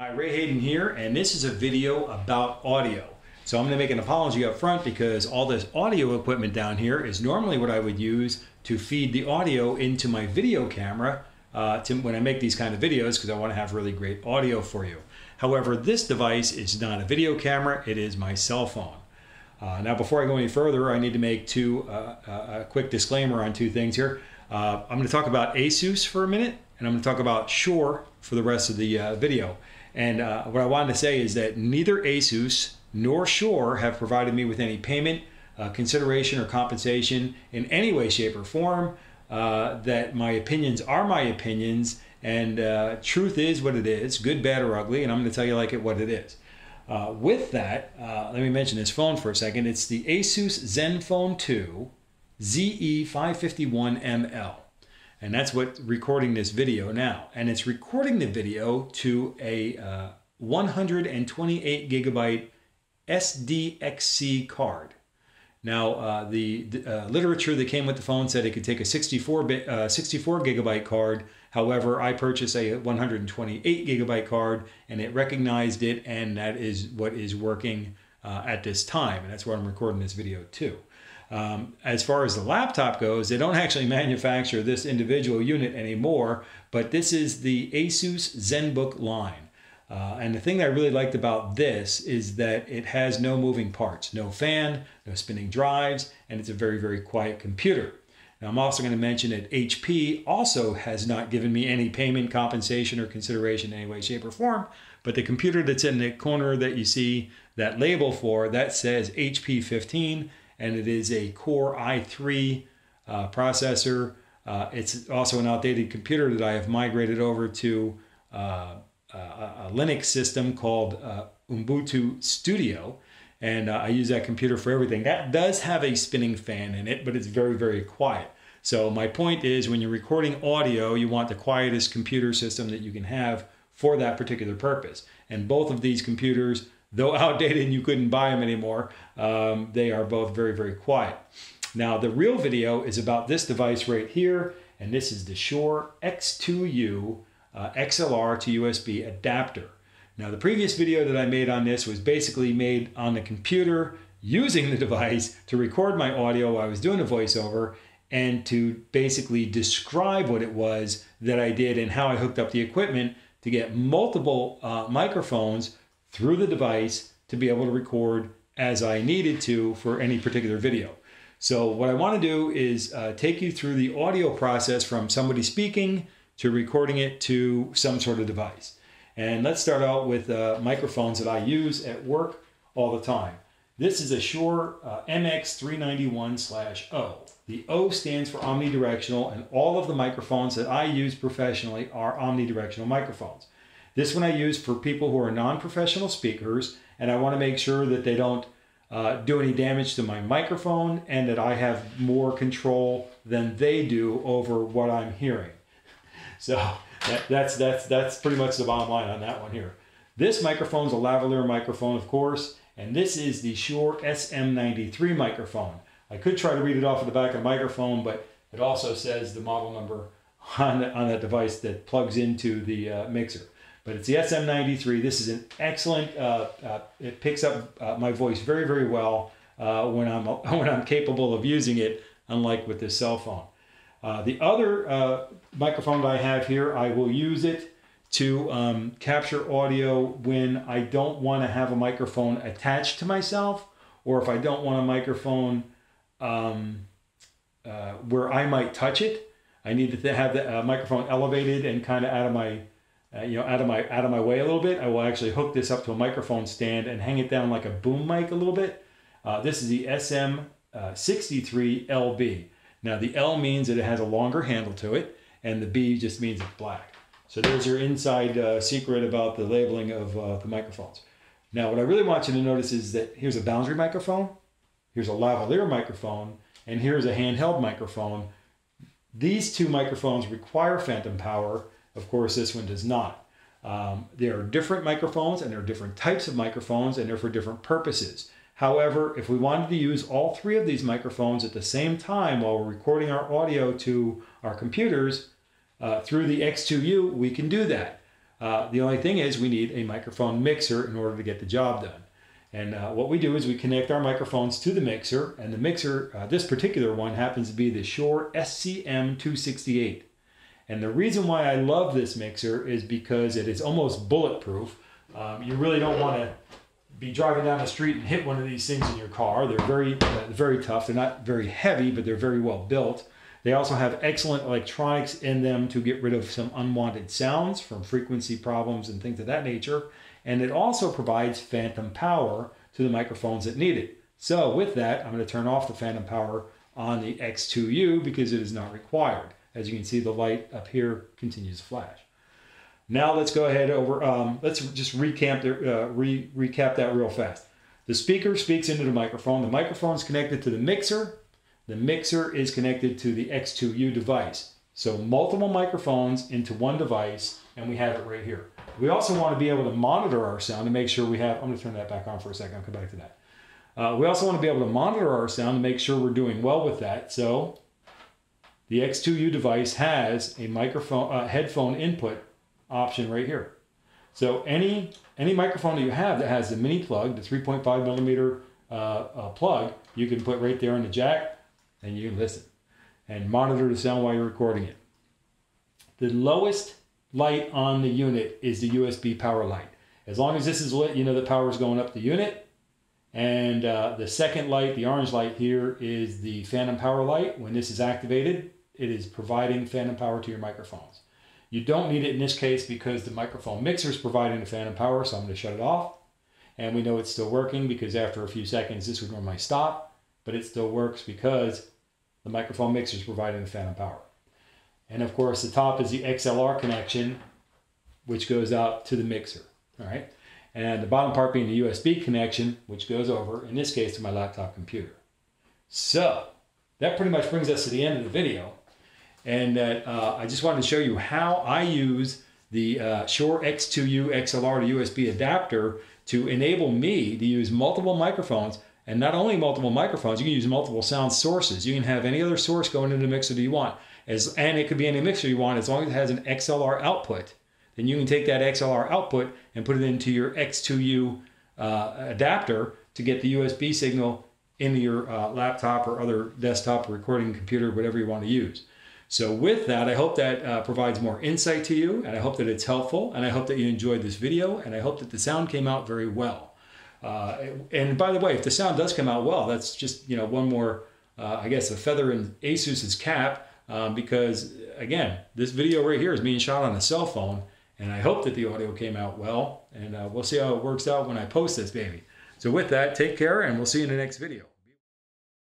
Hi, Ray Hayden here, and this is a video about audio. So I'm going to make an apology up front because all this audio equipment down here is normally what I would use to feed the audio into my video camera uh, to, when I make these kind of videos because I want to have really great audio for you. However, this device is not a video camera, it is my cell phone. Uh, now, before I go any further, I need to make two uh, a quick disclaimer on two things here. Uh, I'm going to talk about Asus for a minute, and I'm going to talk about Shure for the rest of the uh, video. And uh, what I wanted to say is that neither Asus nor Shure have provided me with any payment, uh, consideration, or compensation in any way, shape, or form. Uh, that my opinions are my opinions, and uh, truth is what it is, good, bad, or ugly, and I'm going to tell you like it what it is. Uh, with that, uh, let me mention this phone for a second. It's the Asus ZenFone 2 ZE551ML and that's what recording this video now. And it's recording the video to a uh, 128 gigabyte SDXC card. Now, uh, the, uh, literature that came with the phone said it could take a 64, bit, uh, 64 gigabyte card. However, I purchased a 128 gigabyte card and it recognized it, and that is what is working uh, at this time. And that's where I'm recording this video too. Um, as far as the laptop goes, they don't actually manufacture this individual unit anymore, but this is the Asus ZenBook line. Uh, and the thing that I really liked about this is that it has no moving parts, no fan, no spinning drives, and it's a very, very quiet computer. Now, I'm also going to mention that HP also has not given me any payment, compensation, or consideration in any way, shape, or form. But the computer that's in the corner that you see that label for, that says HP 15 and it is a Core i3 uh, processor. Uh, it's also an outdated computer that I have migrated over to uh, a, a, Linux system called uh, Ubuntu Studio, and uh, I use that computer for everything. That does have a spinning fan in it, but it's very, very quiet. So my point is when you're recording audio, you want the quietest computer system that you can have for that particular purpose. And both of these computers though outdated and you couldn't buy them anymore, um, they are both very, very quiet. Now, the real video is about this device right here, and this is the Shure X2U uh, XLR to USB adapter. Now, the previous video that I made on this was basically made on the computer using the device to record my audio while I was doing a voiceover and to basically describe what it was that I did and how I hooked up the equipment to get multiple uh, microphones through the device to be able to record as I needed to for any particular video. So what I want to do is uh, take you through the audio process from somebody speaking to recording it to some sort of device. And let's start out with uh, microphones that I use at work all the time. This is a Shure uh, MX391/O. The O stands for omnidirectional, and all of the microphones that I use professionally are omnidirectional microphones. This one I use for people who are non-professional speakers, and I want to make sure that they don't uh, do any damage to my microphone and that I have more control than they do over what I'm hearing. So that, that's that's that's pretty much the bottom line on that one here. This microphone is a lavalier microphone, of course, and this is the Shure SM93 microphone. I could try to read it off of the back of the microphone, but it also says the model number on, on that device that plugs into the uh, mixer but it's the SM93. This is an excellent. Uh, uh, it picks up uh, my voice very, very well uh, when I'm when I'm capable of using it. Unlike with this cell phone. Uh, the other uh, microphone that I have here, I will use it to um, capture audio when I don't want to have a microphone attached to myself, or if I don't want a microphone um, where I might touch it. I need to have the microphone elevated and kind of out of my uh, you know, out of my out of my way a little bit, I will actually hook this up to a microphone stand and hang it down like a boom mic a little bit. Uh, this is the SM63LB. Uh, now the L means that it has a longer handle to it, and the B just means it's black. So there's your inside uh, secret about the labeling of uh, the microphones. Now what I really want you to notice is that here's a boundary microphone, here's a lavalier microphone, and here's a handheld microphone. These two microphones require phantom power of course, this one does not. Um, there are different microphones and there are different types of microphones and they're for different purposes. However, if we wanted to use all three of these microphones at the same time while we're recording our audio to our computers uh, through the X2U, we can do that. Uh, the only thing is we need a microphone mixer in order to get the job done. And uh, what we do is we connect our microphones to the mixer, and the mixer, uh, this particular one happens to be the Shure SCM268. And the reason why I love this mixer is because it is almost bulletproof. Um, you really don't want to be driving down the street and hit one of these things in your car. They're very, uh, very tough. They're not very heavy, but they're very well built. They also have excellent electronics in them to get rid of some unwanted sounds from frequency problems and things of that nature. And it also provides phantom power to the microphones that need it. So with that, I'm going to turn off the phantom power on the X2U because it is not required. As you can see, the light up here continues to flash. Now let's go ahead over, um, let's just recap, the, uh, re recap that real fast. The speaker speaks into the microphone. The microphone is connected to the mixer. The mixer is connected to the X2U device. So multiple microphones into one device, and we have it right here. We also want to be able to monitor our sound to make sure we have, I'm going to turn that back on for a second, I'll come back to that. Uh, we also want to be able to monitor our sound to make sure we're doing well with that. So the X2U device has a microphone, uh, headphone input option right here. So any any microphone that you have that has the mini plug, the 3.5 millimeter uh, uh, plug, you can put right there on the jack, and you can listen and monitor the sound while you're recording it. The lowest light on the unit is the USB power light. As long as this is lit, you know the power is going up the unit. And uh, the second light, the orange light here, is the phantom power light. When this is activated, it is providing phantom power to your microphones. You don't need it in this case because the microphone mixer is providing the phantom power, so I'm going to shut it off. And we know it's still working because after a few seconds, this would normally stop, but it still works because the microphone mixer is providing the phantom power. And of course, the top is the XLR connection, which goes out to the mixer. All right. And the bottom part being the USB connection, which goes over, in this case, to my laptop computer. So that pretty much brings us to the end of the video. And that uh, I just wanted to show you how I use the uh, Shure X2U XLR to USB adapter to enable me to use multiple microphones and not only multiple microphones, you can use multiple sound sources. You can have any other source going into the mixer that you want. As, and it could be any mixer you want as long as it has an XLR output. Then you can take that XLR output and put it into your X2U uh, adapter to get the USB signal into your uh, laptop or other desktop recording computer, whatever you want to use. So with that, I hope that uh, provides more insight to you, and I hope that it's helpful, and I hope that you enjoyed this video, and I hope that the sound came out very well. Uh, and by the way, if the sound does come out well, that's just you know one more, uh, I guess, a feather in Asus's cap um, because again, this video right here is being shot on a cell phone, and I hope that the audio came out well, and uh, we'll see how it works out when I post this baby. So with that, take care, and we'll see you in the next video.